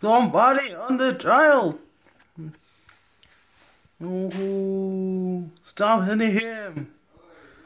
Somebody on the child! Oh, stop hitting him!